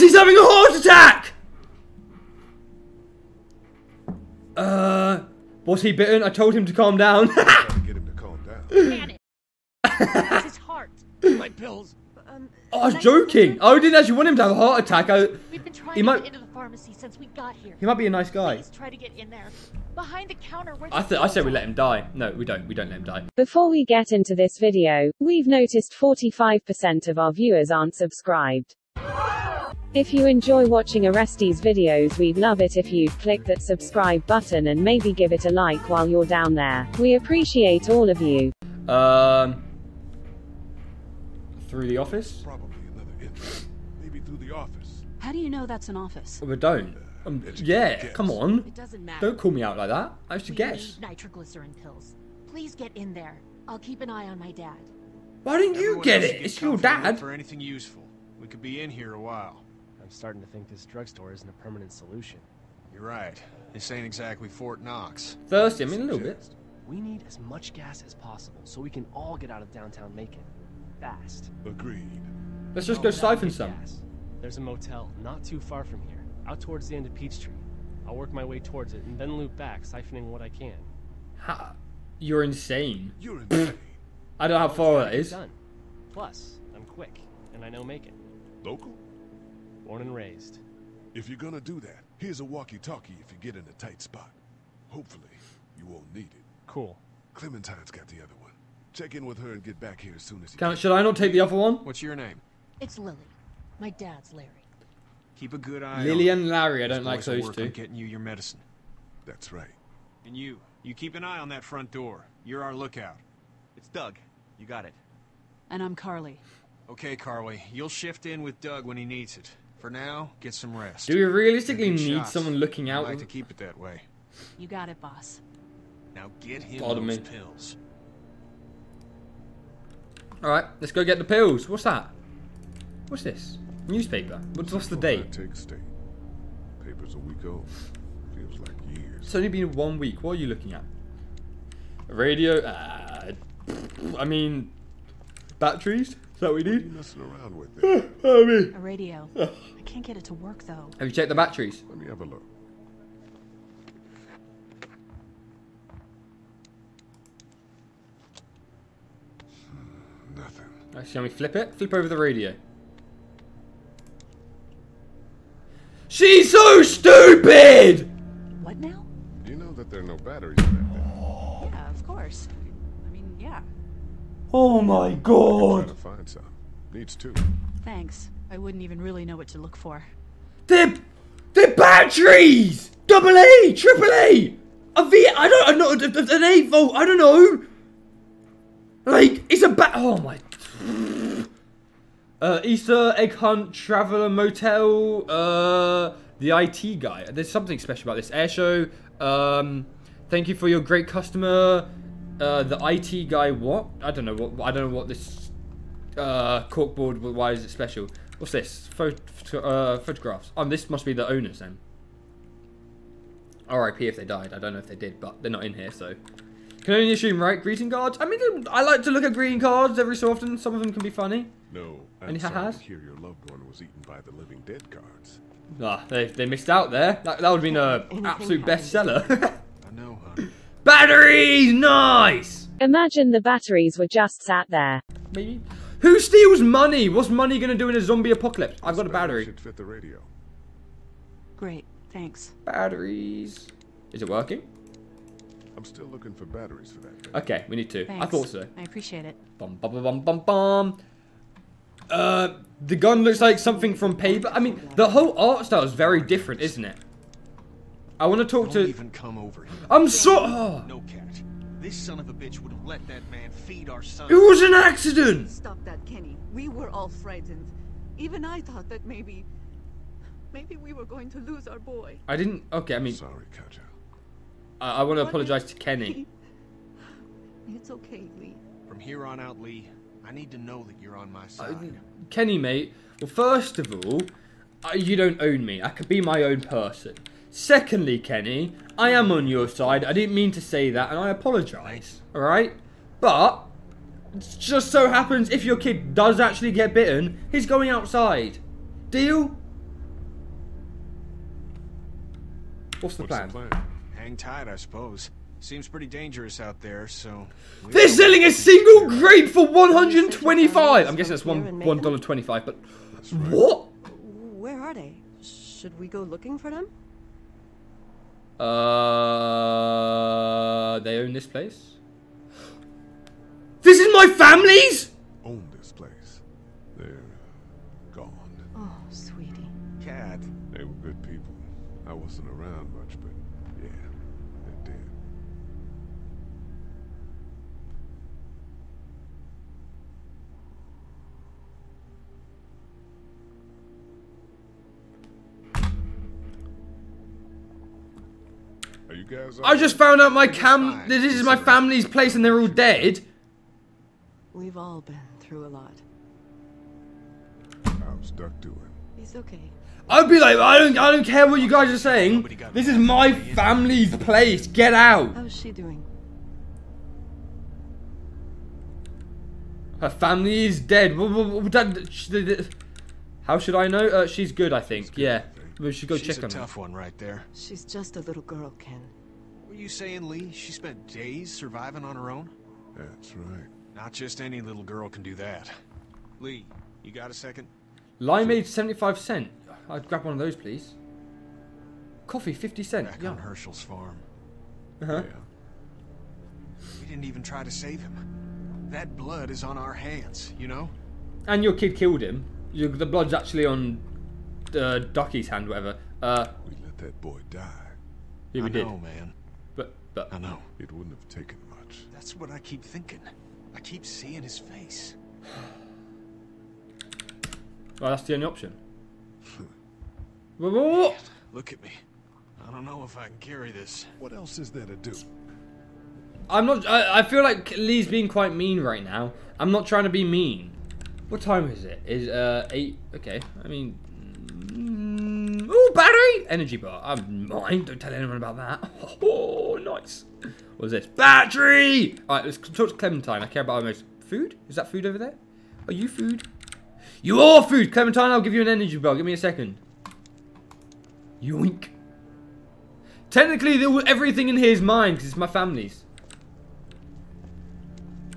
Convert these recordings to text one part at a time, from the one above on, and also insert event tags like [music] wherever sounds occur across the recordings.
Guys, he's having a heart attack! Uh, was he bitten? I told him to calm down. [laughs] Try to get him to calm down. Panic. it's his heart. My pills. Um, I was joking. I didn't actually want him to have a heart attack. I, We've been trying he to might- get into the pharmacy since we got here. he might be a nice guy. Please try to get in there. Behind the counter where I, th- I said we let him die. No, we don't. We don't let him die. Before we get into this video, we've noticed 45% of our viewers aren't subscribed. If you enjoy watching Arestti's videos we'd love it if you'd click that subscribe button and maybe give it a like while you're down there. We appreciate all of you. Um, through the office? Probably another entrance. Maybe through the office. How do you know that's an office? We don't. Um, It's just a yeah, guess. come on. It doesn't matter. Don't call me out like that. I used to We guess. need nitroglycerin pills. Please get in there. I'll keep an eye on my dad. Why didn't you get it? get It's your comfy and look dad. For anything useful. We could be in here a while. I'm starting to think this drugstore isn't a permanent solution. You're right. This ain't exactly Fort Knox. Thirsty, I mean, a little bit. We need as much gas as possible so we can all get out of downtown Macon. Fast. Agreed. Let's just go not siphon some. gas. There's a motel not too far from here, out towards the end of Peachtree. I'll work my way towards it and then loop back, siphoning what I can. Ha- You're insane. You're [clears throat] insane. I don't know how far that Get is. Done. Plus, I'm quick, and I know Macon. Local? Born and raised. If you're gonna do that, here's a walkie-talkie if you get in a tight spot. Hopefully, you won't need it. Cool. Clementine's got the other one. Check in with her and get back here as soon as you Can, can. should I not take the other one? What's your name? It's Lily. My dad's Larry. Keep a good eye Lily on and Larry, I don't like boys will those work on two. Getting you your medicine. That's right. And you, you keep an eye on that front door. You're our lookout. It's Doug. You got it. And I'm Carley. Okay, Carley. You'll shift in with Doug when he needs it. For now, get some rest. Do we realistically need shots. someone looking out? I out? like to keep it that way. You got it, boss. Now get him Pardon those me. pills. Alright, let's go get the pills. What's that? What's this? Newspaper. What's, what's the date? State. Paper's a week old. Feels like years. It's only been one week. What are you looking at? A radio? Uh, I mean, batteries? Is that what we What are you need? messing around with there? I mean, A radio. I can't get it to work though. have you checked the batteries? Let me have a look. Hmm, Nothing. Actually, can we flip it? Flip over the radio. She's so stupid! What now? You know that there are no batteries in that thing. Yeah, of course. I mean, yeah. Oh my god. To find some. Needs two. Thanks. I wouldn't even really know what to look for. They're, they're batteries! Double A! Triple A! A V, I don't I know, an 8 volt, I don't know! Like, it's a bat, oh my. Uh, Easter Egg Hunt, Traveler Motel, uh, the IT guy. There's something special about this air show. Um, thank you for your great customer. Uh, the IT guy, what? I don't know what. I don't know what this uh, corkboard. Why is it special? What's this? Photo, uh, photographs. Oh, this must be the owners then. R.I.P. if they died. I don't know if they did, but they're not in here, so. Can only assume, right? Greeting cards. I mean, I like to look at greeting cards every so often. Some of them can be funny. No, I'm Any sorry ha-has? to hear your loved one was eaten by the living dead cards. Ah, they, they missed out there. That, that would have been a absolute bestseller. [laughs] I know, honey. Batteries, nice. Imagine the batteries were just sat there. Maybe. Who steals money? What's money gonna do in a zombie apocalypse? I've got a battery battery. Should fit the radio. Great. Thanks. Batteries. Is it working? I'm still looking for batteries for that thing. Okay, we need two. Thanks. I thought so. I appreciate it. Bum bum bum bum bum bum. Uh, the gun looks like something from paper. I mean, the whole art style is very different, isn't it? I want to talk Don't to. even come over here. I'm so. Oh, No cat. This son of a bitch would have let that man feed our son. it was an accident. Stop that, Kenny. We were all frightened. Even I thought that maybe. Maybe we were going to lose our boy. I didn't. Okay, I mean, Sorry, Katjaa. I, I want to apologize to Kenny. [sighs] It's okay, Lee. From here on out, Lee, I need to know that you're on my Uh, side. Kenny, mate. Well, first of all, uh, you don't own me. I could be my own person. Secondly, Kenny, I am on your side. I didn't mean to say that, and I apologise. All right, but just so happens if your kid does actually get bitten, he's going outside. Deal? What's the, plan? plan? Hang tight, I suppose. Seems pretty dangerous out there, so. They're selling a single grape for 125. I'm guessing that's one one dollar twenty-five. But what? Where are they? Should we go looking for them? Uh, they own this place. This is my family's. Own this place. They're gone. Oh, sweetie. Cat. They were good people. I wasn't around I just found out my cam. This is my family's place, and they're all dead. We've all been through a lot. right? How's Duck doing? He's okay. I'd be like, I don't, I don't care what you guys are saying. This is my family's place. Get out. How's she doing? Her family is dead. How should I know? Uh, she's good, I think. Yeah, we should go She's check a on her. tough one right there. She's just a little girl, Ken. Were you saying, Lee? She spent days surviving on her own? That's right. Not just any little girl can do that. Lee, you got a second? Limeade, seventy-five cent. I'd grab one of those, please. Coffee, fifty cent. Back Yeah. on Hershel's farm. Uh-huh. We didn't even try to save him. That blood is on our hands, you know? And your kid killed him. You, the blood's actually on uh, Ducky's hand, whatever. Uh, We let that boy die. yeah, we I did. know, man. But, but I know. It wouldn't have taken much. That's what I keep thinking. I keep seeing his face. well, that's the only option. [laughs] Whoa, whoa, whoa. Look at me. I don't know if I can carry this. What else is there to do? I'm not. I, I feel like Lee's being quite mean right now. I'm not trying to be mean. What time is it? Is uh eight? Okay. I mean, battery energy bar. I'm mine. Don't tell anyone about that. [laughs] Oh, nice. What's this? Battery. All right, let's talk to Clementine. I care about almost food. Is that food over there? Are you food? You are food, Clementine. I'll give you an energy bar. Give me a second. Yoink. Technically, there was everything in here is mine because it's my family's.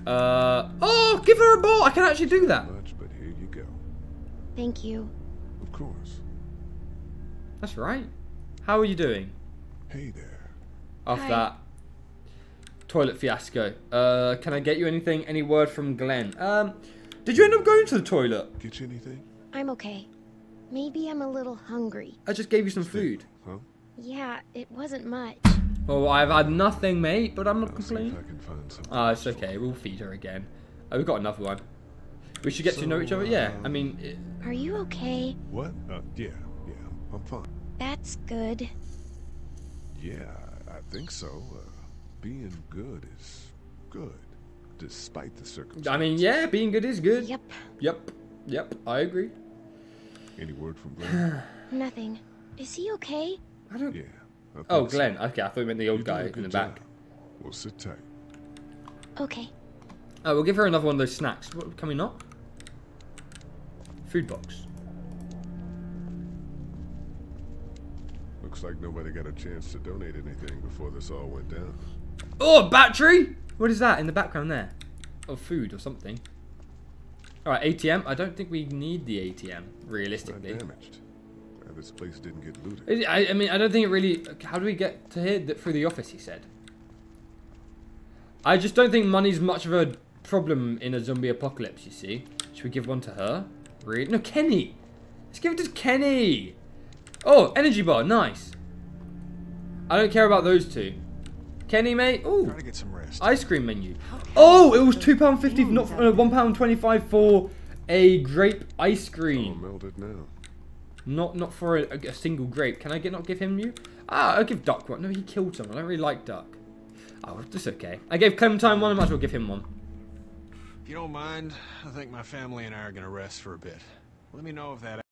Uh oh, give her a ball. I can actually do that. Much, but here you go. Thank you. Of course. That's right. How are you doing Hey there. after Hi. that toilet fiasco? Uh, can I get you anything? Any word from Glenn? Um, did you end up going to the toilet? Get you anything? I'm okay. Maybe I'm a little hungry. I just gave you some food. Huh? Yeah, it wasn't much. Oh, I've had nothing, mate, but I'm not I'll complaining. I can find something. Ah, it's okay. We'll feed her again. Oh, we've got another one. We should get to know each other. Yeah, I mean, it, Are you okay? What? Uh, yeah, yeah, I'm fine. That's good. Yeah, I think so. Uh, being good is good, despite the circumstances. I mean, yeah, being good is good. Yep, Yep. Yep. I agree. Any word from Glenn? [sighs] nothing. Is he okay? I don't. yeah. I Oh, think so. Glenn. Okay, I thought you meant the old doing guy in the good back. job. Well, sit tight. Okay. Oh, we'll give her another one of those snacks. What, can we not? Food box. Looks like nobody got a chance to donate anything before this all went down. Oh, a battery! What is that in the background there? Of food or something. Alright, ATM. I don't think we need the ATM, Not realistically. damaged. Uh, this place didn't get looted. I, I mean, I don't think it really... How do we get to here? Th- Through the office, he said. I just don't think money's much of a problem in a zombie apocalypse, you see. Should we give one to her? Really? No, Kenny! Let's give it to Kenny! Oh, energy bar. Nice. I don't care about those two. Kenny, mate. Oh, Try to get some rest. ice cream menu. Oh, it was two pound fifty, not uh, one pound twenty-five for a grape ice All cream. melted now. Not not for a, a single grape. Can I get not give him you? Ah, I'll give Duck one. No, he killed someone. I don't really like Duck. Oh, that's okay. I gave Clementine one. I might as well give him one. If you don't mind, I think my family and I are gonna rest for a bit. Let me know if that over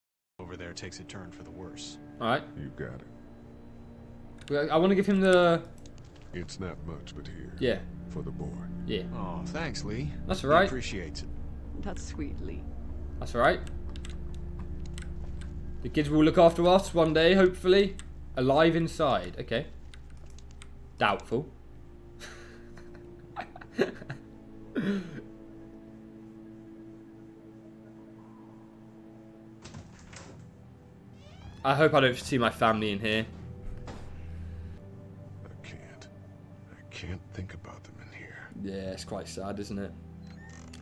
there takes a turn for the worse. All right. You got it. I want to give him the It's not much, but here. yeah For the boy. yeah. Oh, thanks, Lee. That's He all right. appreciates it. That's sweet, Lee. That's all right. The kids will look after us one day, hopefully. Alive inside. Okay. Doubtful. [laughs] I hope I don't see my family in here. I can't. I can't think about them in here. Yeah, it's quite sad, isn't it?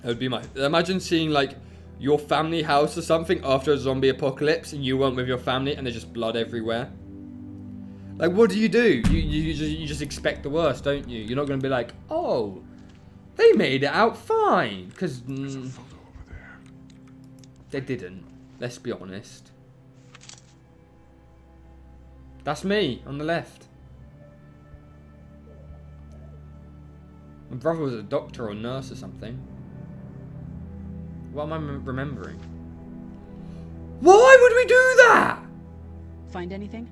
It would be my. Imagine seeing like your family house or something after a zombie apocalypse, and you weren't with your family, and there's just blood everywhere. Like, what do you do? You you just you just expect the worst, don't you? You're not gonna be like, oh, they made it out fine, because mm, Photo over there. they didn't. Let's be honest. That's me on the left. My brother was a doctor or nurse or something. What am I remembering? Why would we do that? Find anything?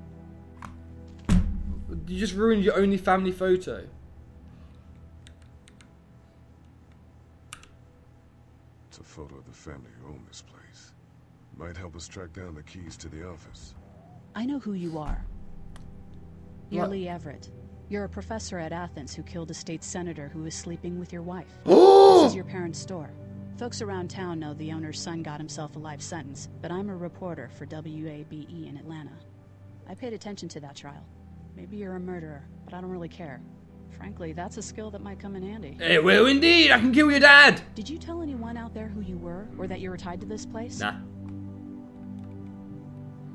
You just ruined your only family photo. It's a photo of the family who own this place. Might help us track down the keys to the office. I know who you are. You're What? Lee Everett. You're a professor at Athens who killed a state senator who was sleeping with your wife. [gasps] This is your parents' store. Folks around town know the owner's son got himself a life sentence, but I'm a reporter for WABE E in Atlanta. I paid attention to that trial. Maybe you're a murderer, but I don't really care. Frankly, that's a skill that might come in handy. It will indeed. I can kill your dad. Did you tell anyone out there who you were, or that you were tied to this place? Nah.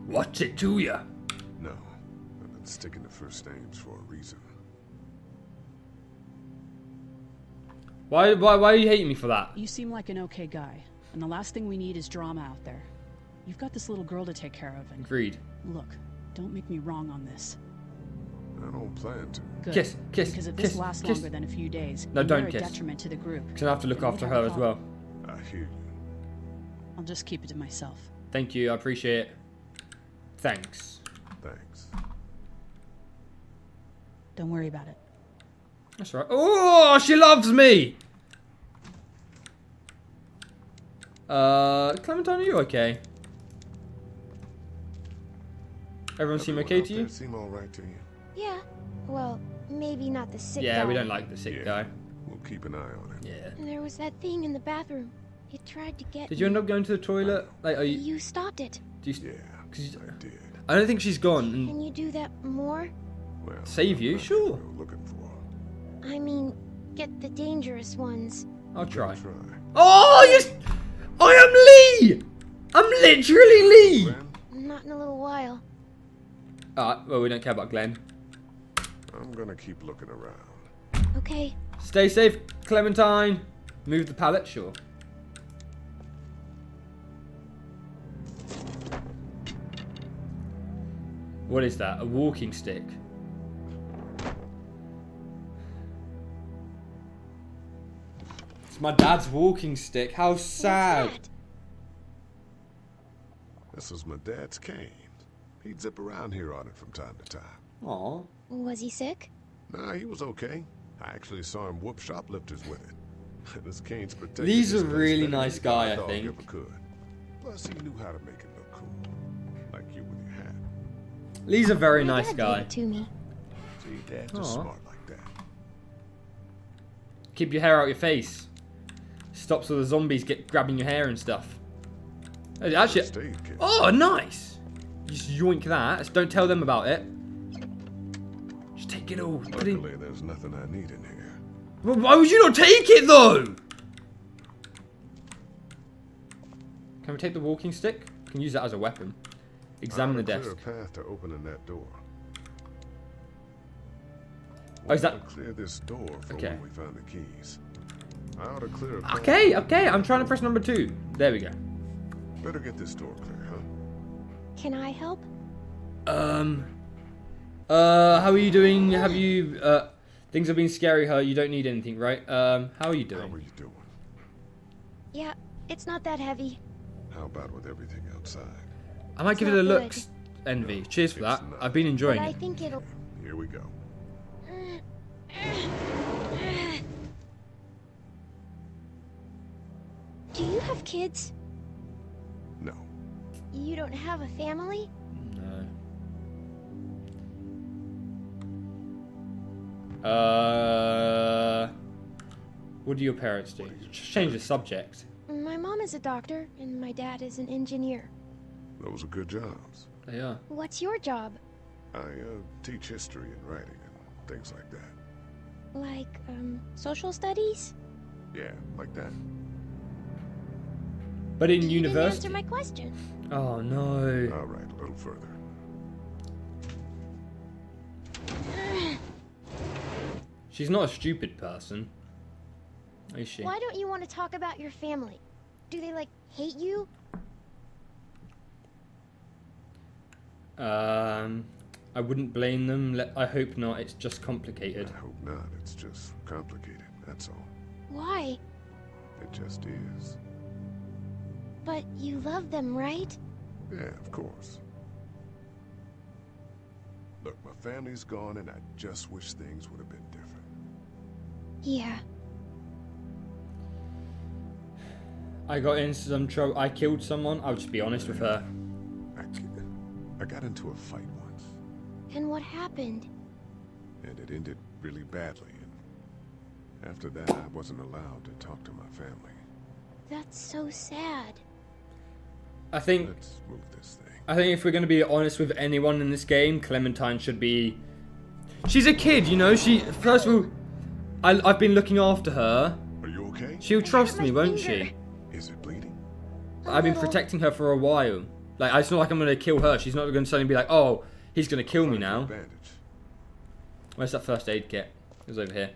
What's it to you? No. I've been sticking to first names for a reason. Why, why, why are you hating me for that? You seem like an okay guy, and the last thing we need is drama out there. You've got this little girl to take care of, and Agreed. look, don't make me wrong on this. I don't plan to. Good. Kiss, kiss, Because if kiss, this lasts kiss. longer than a few days, No, then don't you're a kiss. detriment to the group. Because I have to look Then we'd after have her a as fall. well. I hear you. I'll just keep it to myself. Thank you. I appreciate it. Thanks. Thanks. Don't worry about it. That's right. Oh, she loves me. Uh, Clementine, are you okay? Everyone seem Everyone okay to you? Seem all right to you? Yeah. Well, maybe not the sick Yeah, we don't like the sick Yeah. guy. We'll keep an eye on it. Yeah. There was that thing in the bathroom. It tried to get Did you me. end up going to the toilet? Like, are you? You stopped it. Do you Yeah, Cause you- I did. I don't think she's gone. Can you do that more? Well, Save you? Sure. we were looking for. I mean, get the dangerous ones. I'll try. Try. Oh, yes! I am Lee! I'm literally Lee! Glenn, Not in a little while. Ah, well, we don't care about Glenn. I'm gonna keep looking around. Okay. Stay safe, Clementine. Move the pallet, sure. What is that? A walking stick? My dad's walking stick. How sad. This was my dad's cane. He'd zip around here on it from time to time. Aw. Was he sick? Nah, he was okay. I actually saw him whoop shoplifters with it. [laughs] this cane's protected. Lee's his a really nice guy, I think. Ever could. Plus, he knew how to make it look cool, like you with your hat. Lee's a very My nice dad guy. gave it to me. See, Dad's just smart like that. Keep your hair out of your face. Stops all the zombies get grabbing your hair and stuff. Oh, Actually, First aid kit. oh, nice. Just yoink that. Just don't tell them about it. Just take it all. Luckily, there's nothing I need in here. Well, Why would you not take it though? Can we take the walking stick? Can use that as a weapon. Examine the desk. Clear a path to opening that door. Oh, is that- clear this door for Okay. when we find the keys? I ought to clear a Okay, okay. I'm trying to press number two. There we go. Better get this door clear, huh? Can I help? Um. Uh, how are you doing? Have you, uh, things have been scary, huh? You don't need anything, right? Um, how are you doing? How are you doing? Yeah, it's not that heavy. How about with everything outside? I might It's give it not a good. look, Envy. Cheers for that. not. I've been enjoying But enjoying I it. think it'll. Here we go. [clears throat] [clears throat] Do you have kids? No. You don't have a family? No. Uh, what do your parents do? Just change the subject. My mom is a doctor, and my dad is an engineer. Those are good jobs. They are. What's your job? I uh, teach history and writing and things like that. Like, um, social studies? Yeah, like that. But in You didn't answer my question. Oh no. All right, a little further. [sighs] She's not a stupid person. Is she? Why don't you want to talk about your family? Do they, like, hate you? Um, I wouldn't blame them. Le- I hope not. It's just complicated. I hope not. It's just complicated. That's all. Why? It just is. But you love them, right? Yeah, of course. Look, my family's gone, and I just wish things would have been different. Yeah. I got into some trouble. I killed someone. I'll just be honest with her. I, I got into a fight once, And what happened? and it ended really badly. And after that, I wasn't allowed to talk to my family. That's so sad. I think. Let's move this thing. I think if we're going to be honest with anyone in this game, Clementine should be. She's a kid, you know. She first of all, I, I've been looking after her. Are you okay? She'll trust me, won't finger. she? Is it bleeding? I've been protecting her for a while. Like, it's not like I'm going to kill her. She's not going to suddenly be like, oh, he's going to kill me Find you a now. Where's that first aid kit? It was over here.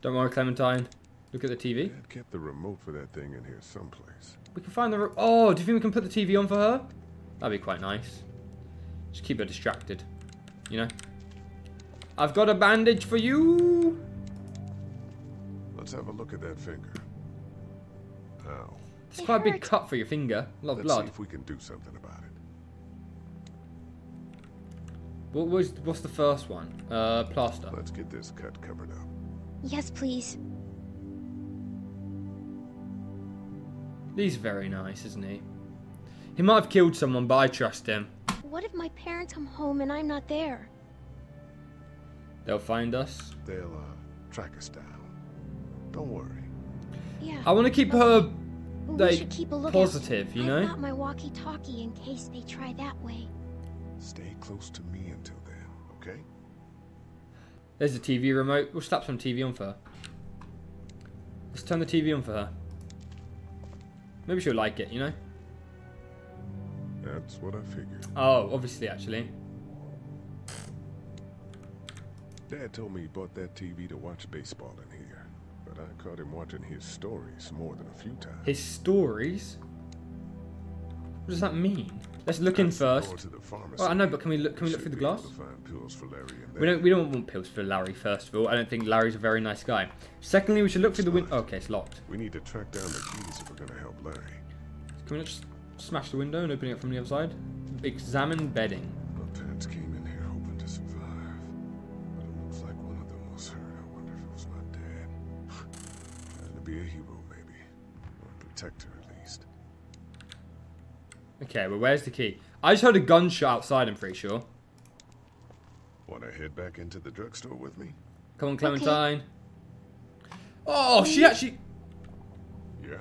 Don't worry, Clementine. Look at the TV. Dad kept the remote for that thing in here someplace. We can find the. Re- oh, do you think we can put the TV on for her? That'd be quite nice. Just keep her distracted. You know? I've got a bandage for you! Let's have a look at that finger. Ow. It's It quite a big cut for your finger. A lot of Let's blood. see if we can do something about it. What was what's the first one? Uh, plaster. Let's get this cut covered up. Yes, please. He's very nice, isn't he? He might have killed someone, but I trust him. What if my parents come home and I'm not there? They'll find us. They'll uh, track us down. Don't worry. Yeah. I want to keep her we like should keep a lookout. positive, you I've know. got my walkie-talkie in case they try that way. Stay close to me until then, okay? There's the TV remote. We'll slap some TV on for her. Let's turn the TV on for her. Maybe she'll like it, you know. That's what I figured. Oh, obviously, actually. Dad told me he bought that TV to watch baseball in here, but I caught him watching his stories more than a few times. His stories. What does that mean? Let's look in That's the door first. to. Oh, I know, but can we look? Can we look through the glass? to find pills for Larry and We don't. We don't want pills for Larry. First of all, I don't think Larry's a very nice guy. Secondly, we should look through the window. okay, it's locked. We need to track down the keys if we're gonna help Larry. Can we not just smash the window and open it from the other side? Examine bedding. My parents came in here hoping to survive, but it looks like one of them was hurt. I wonder if it was my dad. [sighs] Trying to be a hero, maybe, or a protector. Okay, well, where's the key? I just heard a gunshot outside. I'm pretty sure. Want to head back into the drugstore with me? Come on, Clementine. Oh, she actually. Yeah.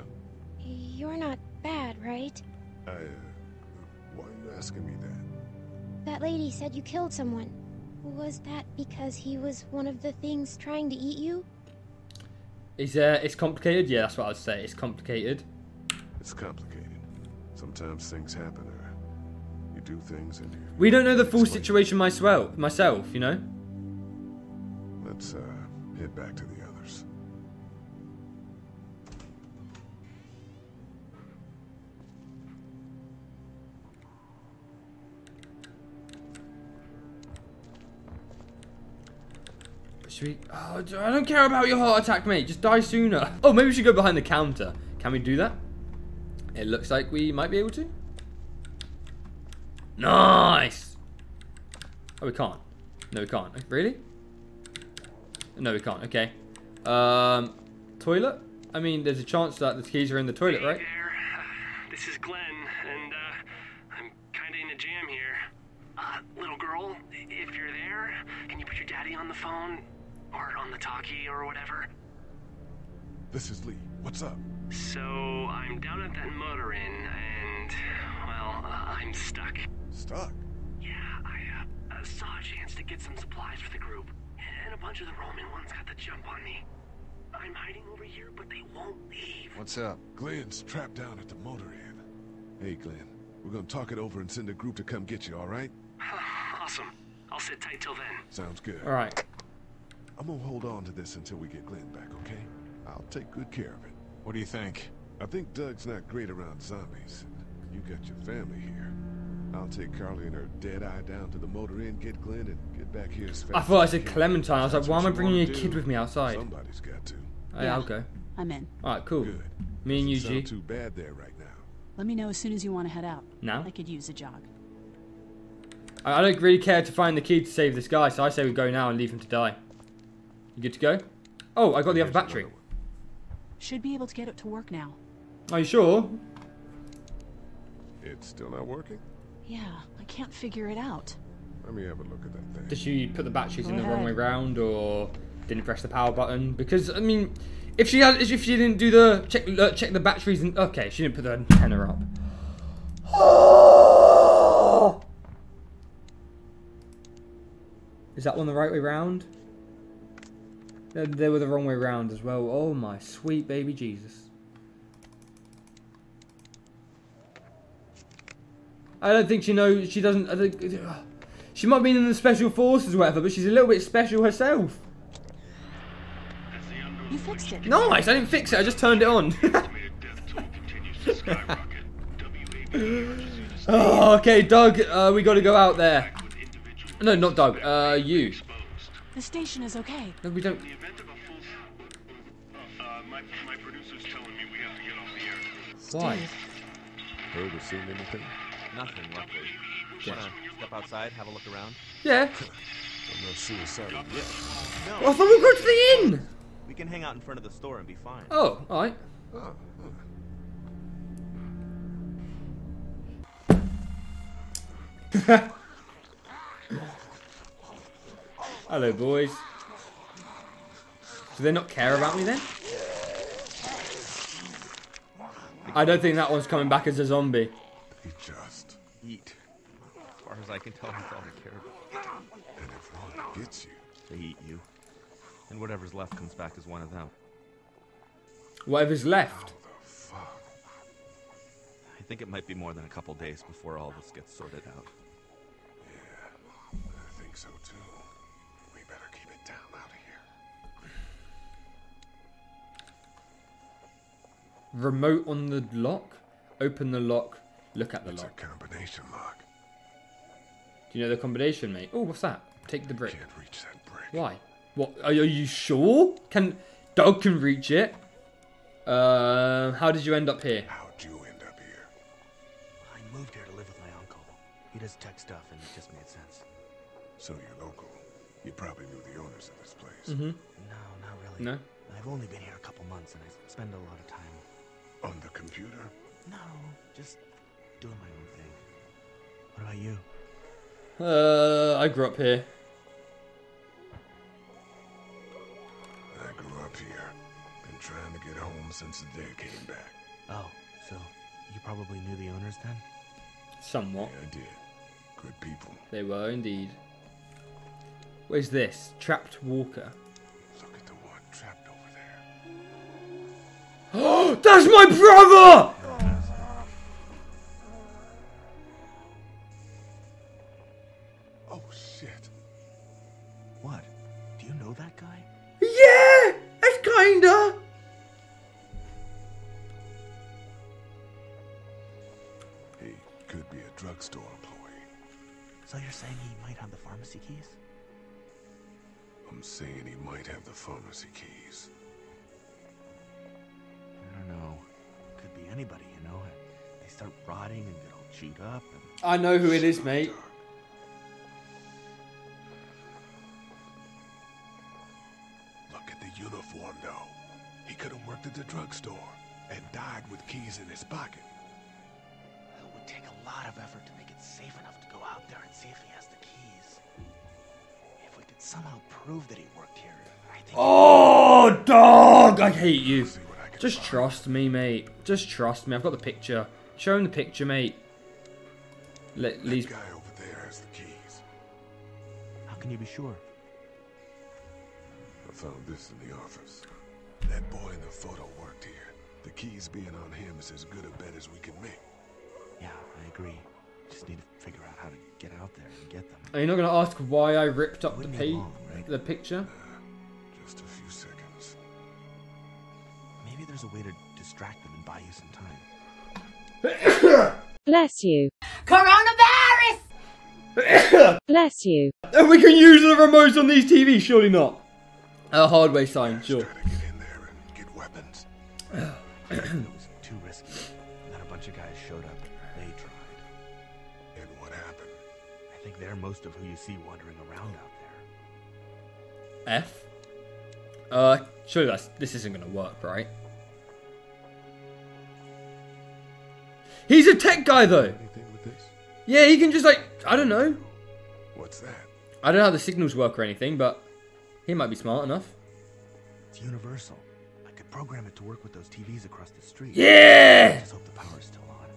You're not bad, right? I. Uh, why are you asking me that? That lady said you killed someone. Was that because he was one of the things trying to eat you? Is uh, it's complicated? Yeah, that's what I'd say. It's complicated. It's complicated. Sometimes things happen, or you do things and you. We don't know the full situation myself. Myself, you know. Let's uh, head back to the others. Should we? Oh, I don't care about your heart attack, mate. Just die sooner. Oh, maybe we should go behind the counter. Can we do that? It looks like we might be able to. Nice. Oh, we can't. No, we can't. Really? No, we can't. Okay. Um, toilet. I mean, there's a chance that the keys are in the toilet, Hey right? there. This is Glenn, and uh, I'm kinda in a jam here. Uh, little girl, if you're there, can you put your daddy on the phone? Or on the talkie or whatever. This is Lee. What's up? So I'm down at that motor inn, and well, uh, I'm stuck. Stuck? Yeah, I uh, uh, saw a chance to get some supplies for the group, and a bunch of the Roman ones got the jump on me. I'm hiding over here, but they won't leave. What's up? Glenn's trapped down at the motor inn. Hey, Glenn. We're gonna talk it over and send a group to come get you, all right? [sighs] awesome. I'll sit tight till then. Sounds good. All right. I'm gonna hold on to this until we get Glenn back, okay? I'll take good care of it. What do you think? I think Doug's not great around zombies. You got your family here. I'll take Carley and her dead eye down to the motor inn, get Glenn, and get back here as fast I thought I said. Clementine. I was like, why am I bringing a kid with me outside? Somebody's got to. Oh, hey, I'll go. I'm in. All right, cool. Good. Me and you, Doesn't G. too bad there right now. Let me know as soon as you want to head out. Now? I could use a jog. I I don't really care to find the key to save this guy, so I say we go now and leave him to die. You good to go? Oh, I got the other battery. Should be able to get it to work now. Are you sure? It's still not working? Yeah, I can't figure it out. Let me have a look at that thing. Did she put the batteries in Go the wrong way round, or didn't press the power button? Because I mean, if she had, if she didn't do the check, uh, check the batteries, and okay, she didn't put the antenna up. [gasps] Is that one the right way round? They, they were the wrong way round as well. Oh my sweet baby Jesus. I don't think she knows. She doesn't. I think, [sighs] she might be in the special forces or whatever, but she's a little bit special herself. You fixed it. Nice. I didn't fix it. I just turned it on. [laughs] [laughs] oh, okay, Doug. Uh, we got to go out there. No, not Doug. Uh, you. The station is okay. No, we don't. Why? Heard or seen anything? Nothing, luckily. Yeah. Wanna step outside, have a look around? Yeah. [laughs] I'm not suicidal yet. No. Well, I thought we were going to the inn. We can hang out in front of the store and be fine. Oh, alright. Oh, [laughs] Hello, boys. Do they not care about me then? I don't think that one's coming back as a zombie. He just. Eat. As far as I can tell, that's all they care about. And if one gets you, They eat you. And whatever's left comes back as one of them. Whatever's left. I think it might be more than a couple days before all this gets sorted out. Remote on the lock. Open the lock. Look at the It's lock. a combination lock. Do you know the combination, mate? Oh, what's that? Take the brick. Can't reach that brick. Why? What? Are you, are you sure? Can Doug can reach it? Uh, how did you end up here? How'd you end up here? I moved here to live with my uncle. He does tech stuff, and it just made sense. So you're local. You probably knew the owners of this place. Mm-hmm. No, not really. No. I've only been here a couple months, and I spend a lot of time. On the computer? No, just doing my own thing. What about you? Uh, I grew up here. I grew up here. Been trying to get home since the day I came back. Oh, so you probably knew the owners then? Somewhat. Yeah, I did. Good people. They were indeed. What is this? Trapped Walker. That's my brother! I know who it is, mate. Look at the uniform, though. He could have worked at the drugstore and died with keys in his pocket. It would take a lot of effort to make it safe enough to go out there and see if he has the keys. If we could somehow prove that he worked here, I think... Oh, dog! I hate you. Just trust me, mate. Just trust me. I've got the picture. Show him the picture, mate. Let Lee's. guy over there has the keys. How can you be sure? I found this in the office. That boy in the photo worked here. The keys being on him is as good a bet as we can make. Yeah, I agree. Just need to figure out how to get out there and get them. Are you not going to ask why I ripped up the Wouldn't page, long, right? the picture? Uh, just a few seconds. Maybe there's a way to distract them and buy you some time. [coughs] [coughs] Bless you. Coronavirus! [coughs] Bless you. And we can use the remotes on these TVs, surely not. A hardware sign, sure. Get weapons. it was too risky. Then a bunch of guys showed up. They tried. And what happened? I think they're most of who you see wandering around out there. F. Uh, surely that's this isn't gonna work, right? He's a tech guy though. Anything with this? Yeah, he can just like I don't know. What's that? I don't know how the signals work or anything, but he might be smart enough. It's universal. I could program it to work with those TVs across the street. Yeah! I just hope the power's still on.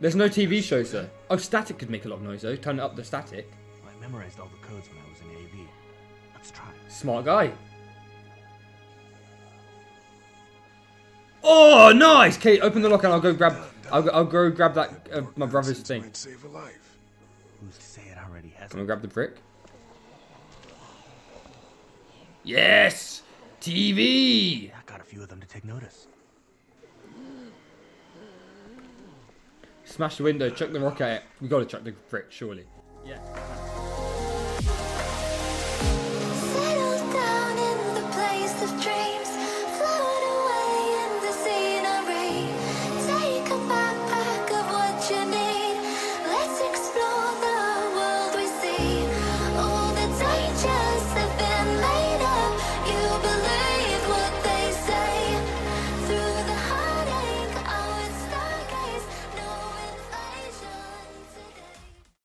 There's no TV shows though. Oh, static could make a lot of noise though. Turn up the static. I memorized all the codes when I was in AV. Let's try. Smart guy. Oh, nice! Kate, open the lock and I'll go grab. I'll, go- I'll go grab that uh, my brother's thing. Might save a life. Who's to say it already has? Can we grab the brick? Yes! TV! I got a few of them to take notice. Smash the window, chuck the rock at it. We gotta chuck the brick, surely. Yeah.